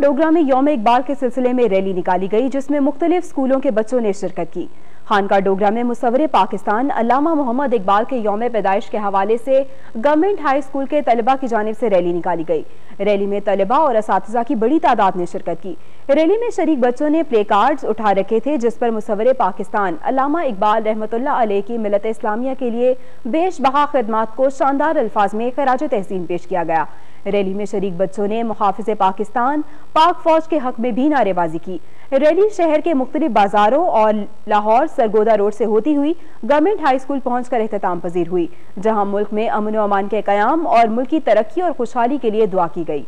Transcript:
डोगरा में योम इकबाल के सिलसिले में रैली निकाली गई, जिसमें मुख्तलिफ़ स्कूलों के बच्चों ने शिरकत की। खानका डोगरा में मुसवर पाकिस्तान, अलामा मोहम्मद इकबाल के योम पैदाइश के हवाले से गवर्नमेंट हाई स्कूल के तलबा की जानब से रैली निकाली गई। रैली में तलबा और इस की बड़ी तादाद ने शिरकत की। रैली में शरीक बच्चों ने प्ले कार्ड्स उठा रखे थे, जिस पर मुसवर पाकिस्तान, अलामा इकबाल रहमत की मिलत इस्लामिया के लिए बेश बहा खदमात को शानदार अल्फाज में खराज तहसीन पेश किया गया। रैली में शरीक बच्चों ने मुहाफ़ पाकिस्तान, पाक फौज के हक में भी नारेबाजी की। रैली शहर के मुख्तलिफ़ बाजारों और लाहौर सरगोदा रोड से होती हुई गवर्नमेंट हाई स्कूल पहुंचकर अहतमाम पजीर हुई, जहाँ मुल्क में अमन अमान के क्याम और मुल्क तरक्की और खुशहाली के लिए दुआ की गई।